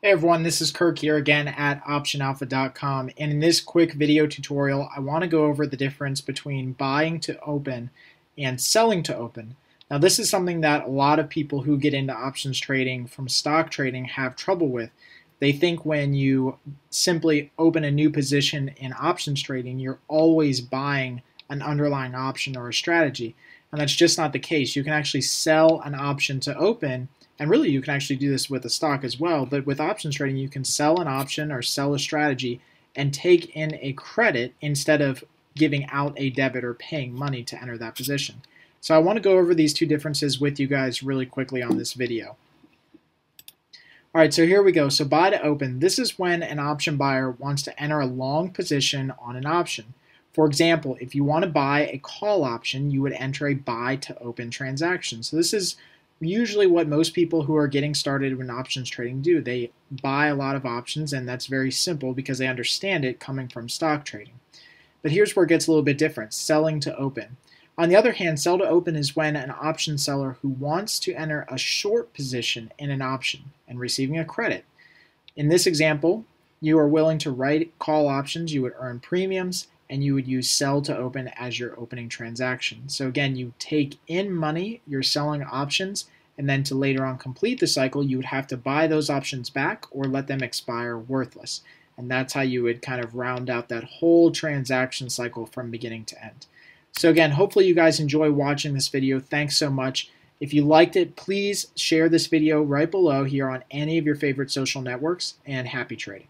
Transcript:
Hey everyone, this is Kirk here again at OptionAlpha.com and in this quick video tutorial I want to go over the difference between buying to open and selling to open. Now this is something that a lot of people who get into options trading from stock trading have trouble with. They think when you simply open a new position in options trading you're always buying an underlying option or a strategy and that's just not the case. You can actually sell an option to open and really you can actually do this with a stock as well, but with options trading, you can sell an option or sell a strategy and take in a credit instead of giving out a debit or paying money to enter that position. So I want to go over these two differences with you guys really quickly on this video. All right, so here we go. So buy to open. This is when an option buyer wants to enter a long position on an option. For example, if you want to buy a call option, you would enter a buy to open transaction. So this is usually what most people who are getting started in options trading do. They buy a lot of options, and that's very simple because they understand it coming from stock trading. But here's where it gets a little bit different selling to open. On the other hand, sell to open is when an option seller who wants to enter a short position in an option and receiving a credit. In this example, you are willing to write call options, you would earn premiums, and you would use sell to open as your opening transaction. So again, you take in money, you're selling options, and then to later on complete the cycle, you would have to buy those options back or let them expire worthless. And that's how you would kind of round out that whole transaction cycle from beginning to end. So again, hopefully you guys enjoy watching this video. Thanks so much. If you liked it, please share this video right below here on any of your favorite social networks, and happy trading.